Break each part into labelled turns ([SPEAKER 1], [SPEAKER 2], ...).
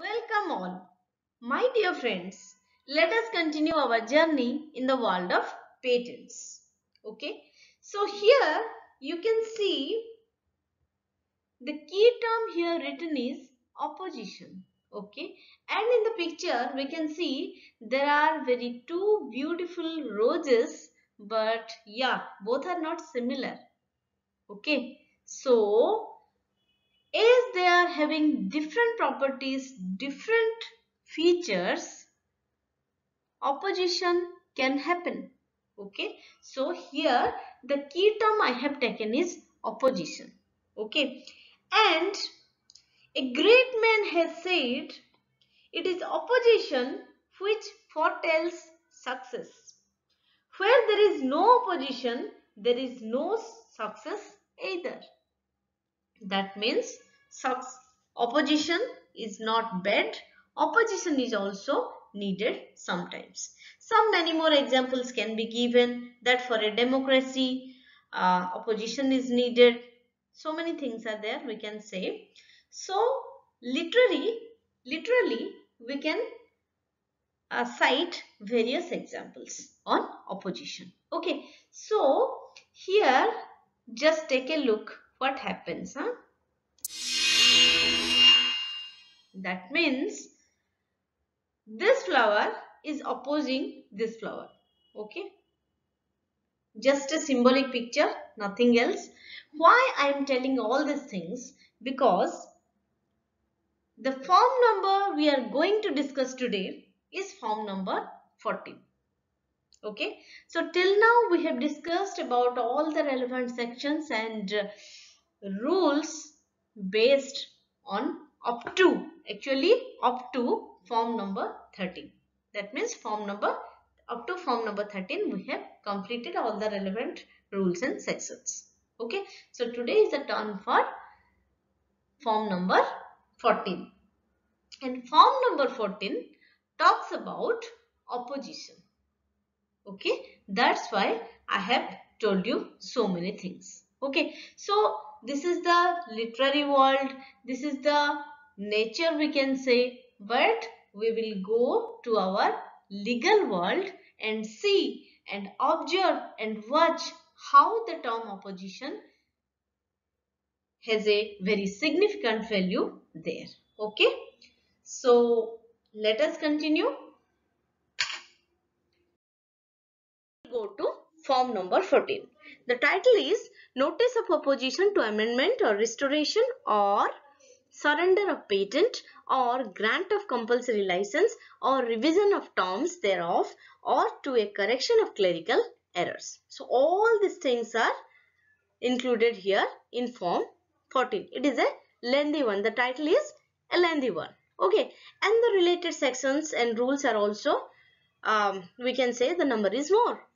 [SPEAKER 1] Welcome all. My dear friends, let us continue our journey in the world of patents. Okay. So here you can see the key term here written is opposition. Okay. And in the picture we can see there are very two beautiful roses but yeah both are not similar. Okay. So as they are having different properties, different features, opposition can happen. Okay. So here the key term I have taken is opposition. Okay. And a great man has said it is opposition which foretells success. Where there is no opposition, there is no success either. That means opposition is not bad. Opposition is also needed sometimes. Some many more examples can be given that for a democracy, uh, opposition is needed. So many things are there we can say. So literally, literally we can uh, cite various examples on opposition. Okay, so here just take a look what happens huh? That means this flower is opposing this flower okay? Just a symbolic picture nothing else. Why i am telling all these things? Because the form number we are going to discuss today is form number 14 okay? So till now we have discussed about all the relevant sections and uh, rules based on up to actually up to form number 13 that means form number up to form number 13 we have completed all the relevant rules and sections. Okay? So today is the turn for form number 14 and form number 14 talks about opposition. Okay? That's why i have told you so many things. Okay? So this is the literary world. This is the nature we can say. But we will go to our legal world and see and observe and watch how the term opposition has a very significant value there. Okay? So let us continue. Go to form number 14 the title is notice of opposition to amendment or restoration or surrender of patent or grant of compulsory license or revision of terms thereof or to a correction of clerical errors. So all these things are included here in form 14. It is a lengthy one. The title is a lengthy one. Okay. And the related sections and rules are also, um, we can say the number is more.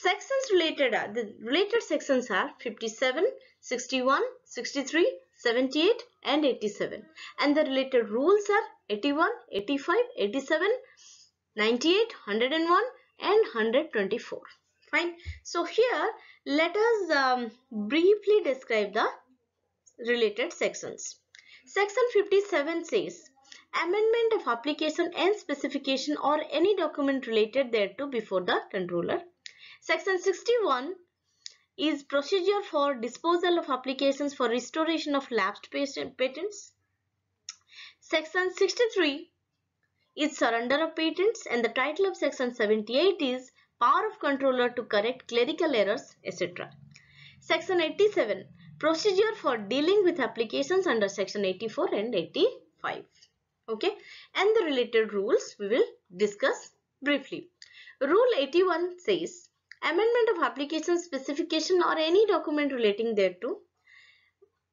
[SPEAKER 1] Sections related are, the related sections are 57, 61, 63, 78 and 87 and the related rules are 81, 85, 87, 98, 101 and 124. Fine. So here let us um, briefly describe the related sections. Section 57 says amendment of application and specification or any document related thereto before the controller Section 61 is procedure for disposal of applications for restoration of lapsed patents. Section 63 is surrender of patents and the title of section 78 is power of controller to correct clerical errors etc. Section 87 procedure for dealing with applications under section 84 and 85 okay and the related rules we will discuss briefly. Rule 81 says Amendment of application specification or any document relating thereto.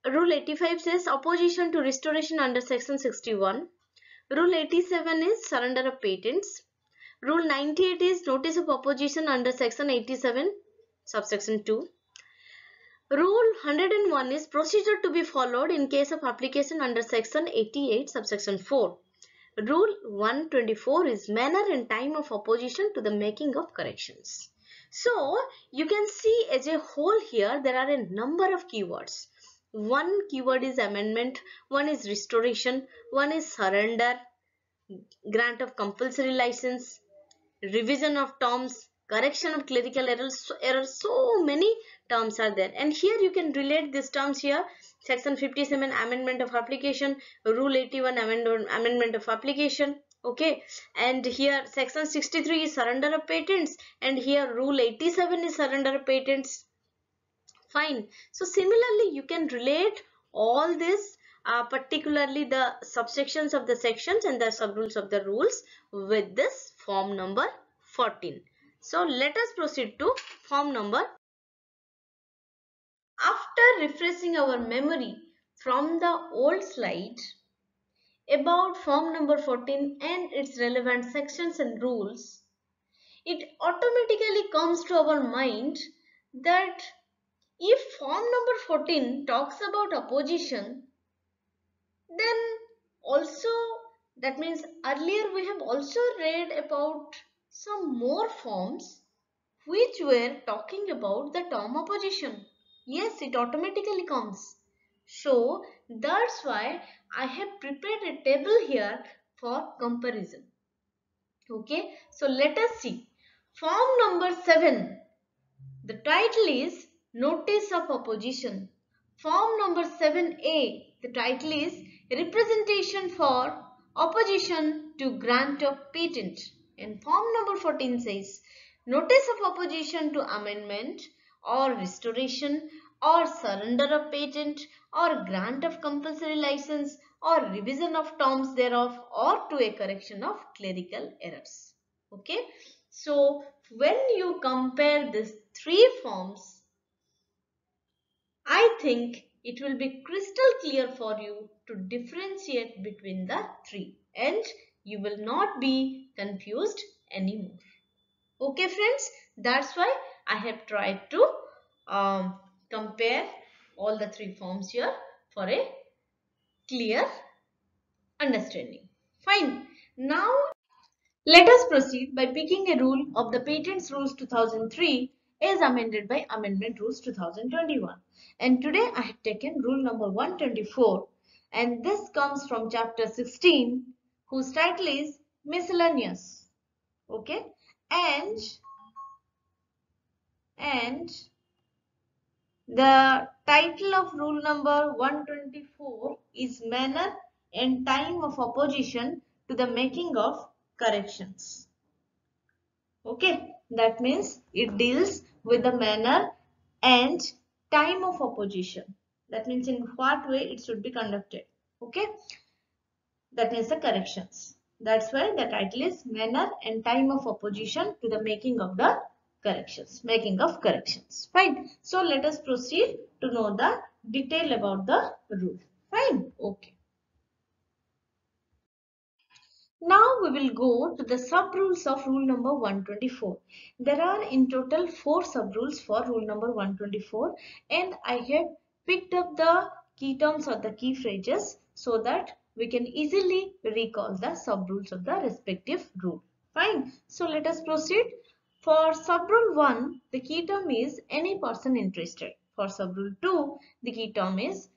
[SPEAKER 1] Rule 85 says opposition to restoration under section 61. Rule 87 is surrender of patents. Rule 98 is notice of opposition under section 87 subsection 2. Rule 101 is procedure to be followed in case of application under section 88 subsection 4. Rule 124 is manner and time of opposition to the making of corrections. So you can see as a whole here there are a number of keywords. One keyword is amendment, one is restoration, one is surrender, grant of compulsory license, revision of terms, correction of clerical errors, so, errors, so many terms are there. And here you can relate these terms here. Section 57 amendment of application, rule 81 amendment, amendment of application. Okay, and here section 63 is surrender of patents and here rule 87 is surrender of patents. Fine. So similarly you can relate all this uh, particularly the subsections of the sections and the subrules of the rules with this form number 14. So let us proceed to form number. After refreshing our memory from the old slide about form number 14 and its relevant sections and rules, it automatically comes to our mind that if form number 14 talks about opposition, then also that means earlier we have also read about some more forms which were talking about the term opposition. Yes, it automatically comes. So that's why I have prepared a table here for comparison. Okay, so let us see. Form number 7. The title is Notice of Opposition. Form number 7A. The title is Representation for Opposition to Grant of Patent. And form number 14 says Notice of Opposition to Amendment or Restoration or Surrender of Patent or Grant of Compulsory License or Revision of Terms thereof or to a correction of clerical errors. Okay. So, when you compare these three forms, I think it will be crystal clear for you to differentiate between the three and you will not be confused anymore. Okay friends, that's why I have tried to um, compare all the three forms here for a clear understanding. Fine. Now let us proceed by picking a rule of the Patents Rules 2003 as amended by Amendment Rules 2021. And today I have taken rule number 124 and this comes from chapter 16 whose title is miscellaneous. Okay. And and the title of rule number 124 is manner and time of opposition to the making of corrections. Okay, that means it deals with the manner and time of opposition. That means in what way it should be conducted. Okay, that means the corrections. That's why the title is manner and time of opposition to the making of the corrections. Making of corrections. Fine. So let us proceed to know the detail about the rule. Fine. Okay. Now we will go to the sub rules of rule number 124. There are in total four sub rules for rule number 124 and I have picked up the key terms or the key phrases so that we can easily recall the sub rules of the respective rule. Fine. So let us proceed. For sub rule 1, the key term is any person interested. For sub rule 2, the key term is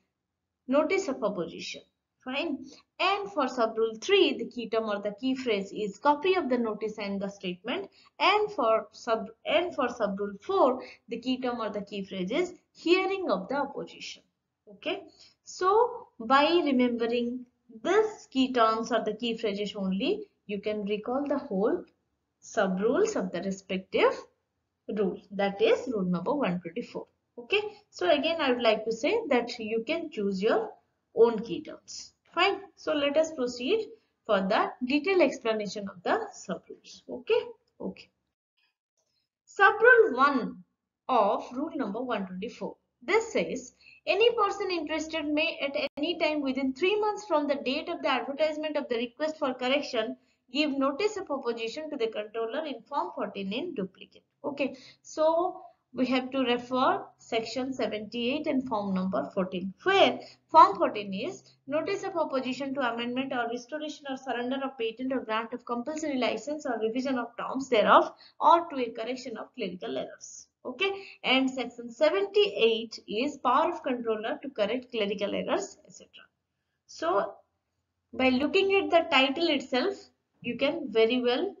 [SPEAKER 1] notice of opposition. Fine. And for subrule 3, the key term or the key phrase is copy of the notice and the statement. And for sub and for subrule 4, the key term or the key phrase is hearing of the opposition. Okay. So by remembering this key terms or the key phrases only, you can recall the whole sub rules of the respective rule. That is rule number 124. Okay. So again, I would like to say that you can choose your own key terms. Fine. So let us proceed for the detailed explanation of the subrules. Okay. Okay. Subrule 1 of rule number 124. This says any person interested may at any time within three months from the date of the advertisement of the request for correction give notice of opposition to the controller in form 14 in duplicate. Okay. So we have to refer section 78 and form number 14 where form 14 is notice of opposition to amendment or restoration or surrender of patent or grant of compulsory license or revision of terms thereof or to a correction of clerical errors okay and section 78 is power of controller to correct clerical errors etc so by looking at the title itself, you can very well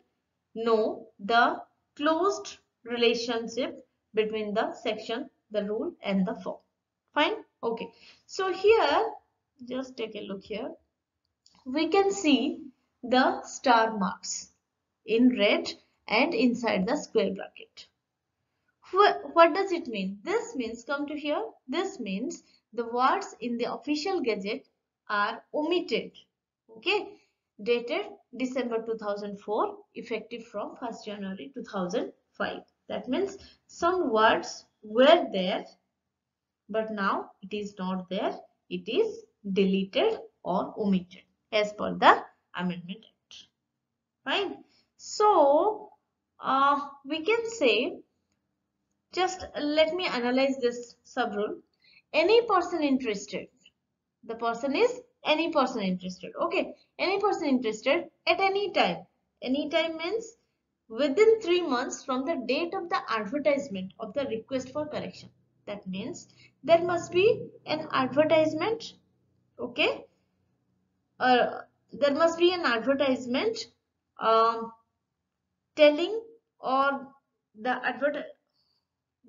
[SPEAKER 1] know the closed relationship between the section, the rule and the form. Fine. Okay. So here, just take a look here. We can see the star marks in red and inside the square bracket. What, does it mean? This means, come to here, this means the words in the official gazette are omitted. Okay, dated December 2004, effective from 1st January 2005. That means some words were there, but now it is not there. It is deleted or omitted as per the Amendment Act. Fine. So, uh, we can say, just let me analyze this sub rule. Any person interested, the person is any person interested. Okay, any person interested at any time. Any time means within three months from the date of the advertisement of the request for correction. That means there must be an advertisement. Okay, uh, there must be an advertisement um, telling or the advert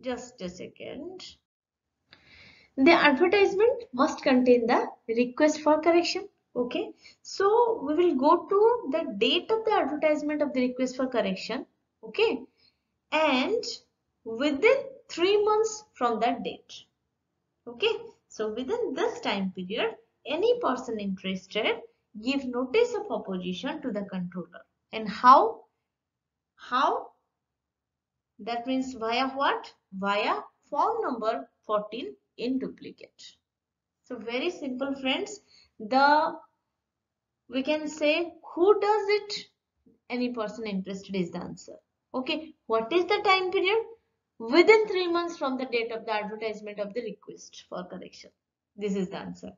[SPEAKER 1] just a second the advertisement must contain the request for correction okay? So we will go to the date of the advertisement of the request for correction okay? And within three months from that date okay? So within this time period any person interested give notice of opposition to the controller. And how? How? That means via what? Via form number 14 in duplicate. So very simple friends. The we can say who does it? Any person interested is the answer. Okay. What is the time period? Within three months from the date of the advertisement of the request for correction. This is the answer.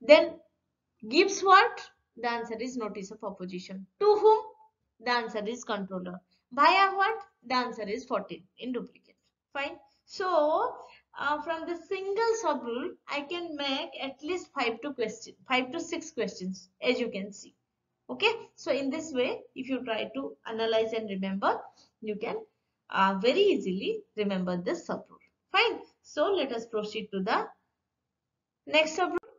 [SPEAKER 1] Then gives what? The answer is notice of opposition. To whom? The answer is controller. Via what? The answer is 14 in duplicate. Fine. So, uh, from the single sub rule, I can make at least 5 to question, 5 to 6 questions as you can see. Okay. So, in this way, if you try to analyze and remember, you can uh, very easily remember this sub rule. Fine. So, let us proceed to the next sub rule.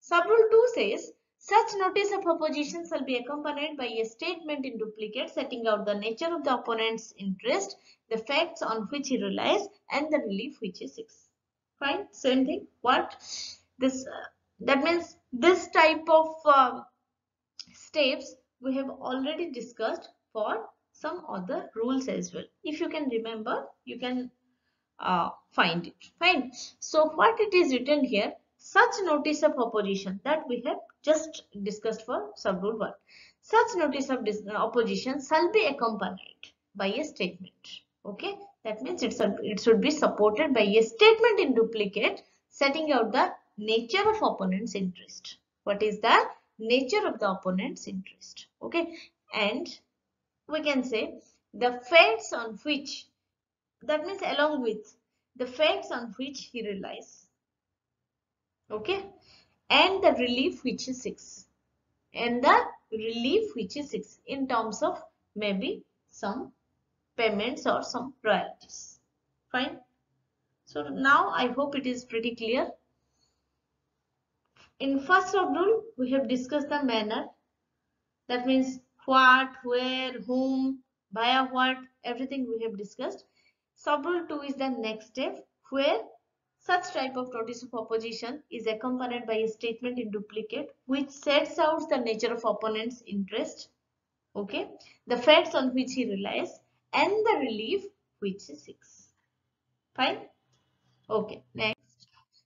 [SPEAKER 1] Sub rule 2 says such notice of opposition shall be accompanied by a statement in duplicate setting out the nature of the opponent's interest, the facts on which he relies, and the relief which he seeks. Fine, same thing. What this uh, that means this type of uh, steps we have already discussed for some other rules as well. If you can remember, you can uh, find it. Fine. So what it is written here, such notice of opposition that we have just discussed for sub-rule 1. Such notice of opposition shall be accompanied by a statement. Okay, that means it's a, it should be supported by a statement in duplicate setting out the nature of opponent's interest. What is the nature of the opponent's interest? Okay, and we can say the facts on which that means along with the facts on which he relies. Okay, and the relief which is 6 and the relief which is 6 in terms of maybe some payments or some royalties. Fine? So now i hope it is pretty clear. In first rule we have discussed the manner. That means what where whom via what everything we have discussed. Sub rule 2 is the next step where such type of notice of opposition is accompanied by a statement in duplicate which sets out the nature of opponent's interest, okay, the facts on which he relies and the relief which he seeks. Fine? Okay, next.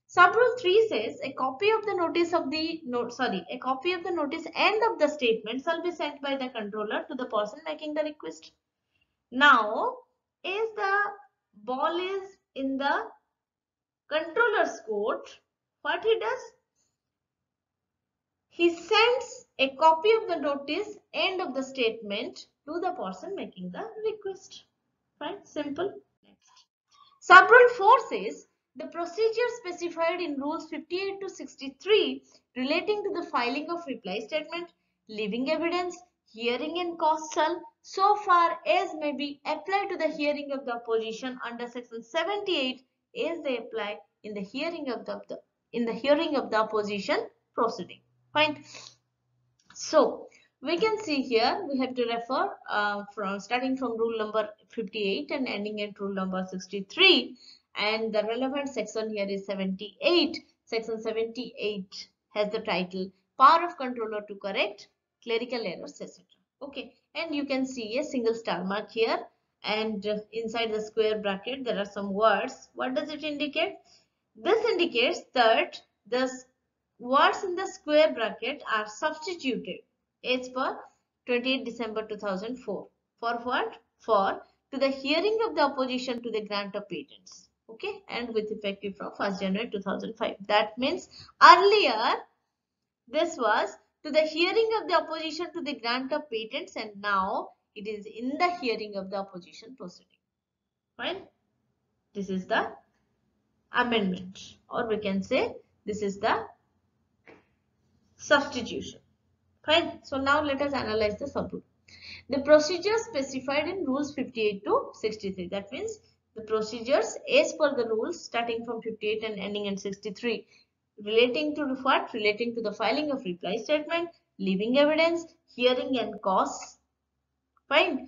[SPEAKER 1] Subrule 3 says a copy of the notice of the note sorry a copy of the notice and of the statement shall be sent by the controller to the person making the request. Now is the ball is in the controller's court, what he does? He sends a copy of the notice and of the statement to the person making the request. Right? Simple. Next. Subrule 4 says, The procedure specified in rules 58 to 63 relating to the filing of reply statement, leaving evidence, hearing and causal so far as may be applied to the hearing of the opposition under section 78 as they apply in the hearing of the, in the hearing of the opposition proceeding. Fine. So we can see here we have to refer uh, from starting from rule number 58 and ending at rule number 63 and the relevant section here is 78 section 78 has the title power of controller to correct clerical errors etc okay and you can see a single star mark here and inside the square bracket there are some words. What does it indicate? This indicates that the words in the square bracket are substituted. As per 28 December 2004 for what? For to the hearing of the opposition to the grant of patents. Okay? And with effective from 1st January 2005 that means earlier this was to the hearing of the opposition to the grant of patents and now it is in the hearing of the opposition proceeding fine this is the amendment or we can say this is the substitution fine so now let us analyze the subrule the procedure specified in rules 58 to 63 that means the procedures as per the rules starting from 58 and ending in 63 relating to what? Relating to the filing of reply statement, leaving evidence, hearing and cause. Fine.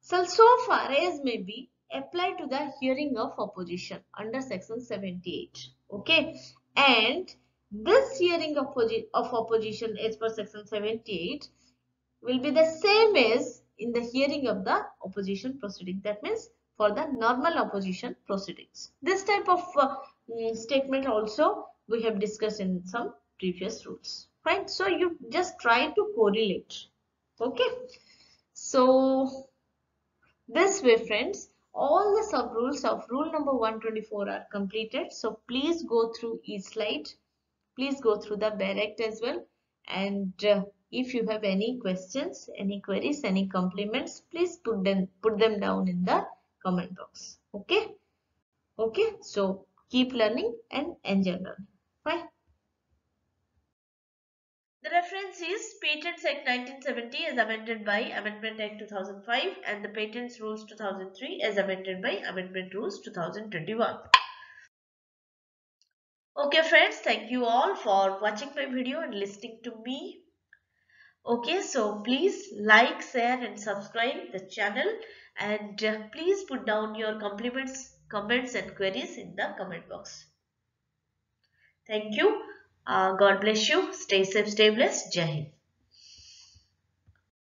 [SPEAKER 1] So, so far as may be applied to the hearing of opposition under section 78. Okay. And this hearing of, of opposition as per section 78 will be the same as in the hearing of the opposition proceeding. That means for the normal opposition proceedings. This type of uh, mm, statement also we have discussed in some previous rules. Right? So you just try to correlate. Okay. So this way friends, all the sub rules of rule number 124 are completed. So please go through each slide. Please go through the bare Act as well. And uh, if you have any questions, any queries, any compliments, please put them put them down in the comment box okay okay so keep learning and enjoy learning bye the reference is Patents Act 1970 as amended by Amendment Act 2005 and the Patents Rules 2003 as amended by Amendment Rules 2021. Okay friends, thank you all for watching my video and listening to me. Okay, so please like, share and subscribe the channel and uh, please put down your compliments, comments and queries in the comment box. Thank you. Uh, God bless you. Stay safe, stay blessed. Jai.